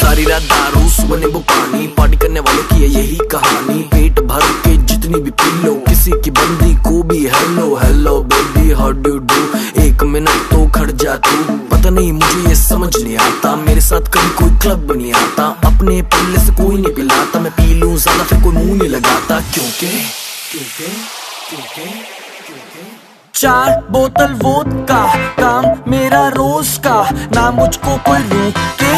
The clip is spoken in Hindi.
सारी रात दारू सुबह नींबू पानी पार्टी करने वालों की है यही की बंदी को भी hello hello baby how do do एक मिनट तो खड़ जा तू। पता नहीं मुझे ये समझ नहीं आता। मेरे साथ कभी कोई क्लब नहीं आता। अपने पल्ले से कोई नहीं पिलाता। मैं पी लूँ ज़्यादा, फिर कोई मुँह नहीं लगाता। क्योंकि क्योंकि क्योंकि क्योंकि चार बोतल वोट का काम मेरा रोज का। ना मुझको कोई रोके।